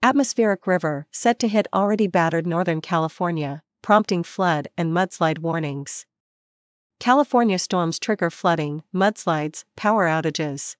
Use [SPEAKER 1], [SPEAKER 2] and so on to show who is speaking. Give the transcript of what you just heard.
[SPEAKER 1] Atmospheric river set to hit already battered Northern California, prompting flood and mudslide warnings. California storms trigger flooding, mudslides, power outages.